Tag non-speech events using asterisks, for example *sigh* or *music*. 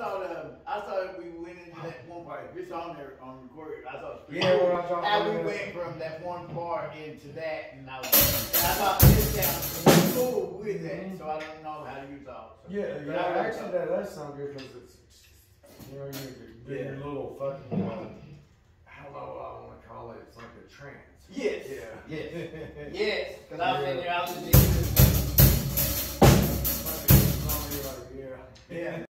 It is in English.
saw the, I saw that we went into that one part, it's on there, on record, I saw. the- Yeah, when I How we went from that one part into that, and I was, and I thought this sounds cool with that, mm-hmm. so I don't know how you thought. so. Yeah, But yeah, I actually, that does sound good because it's, you know, you do your Yeah. little fucking, Hello, I don't know I want to call it. It's like a trance. Yes. Yeah. Yes. *laughs* Yes, cause I was in there, I was just. Yeah.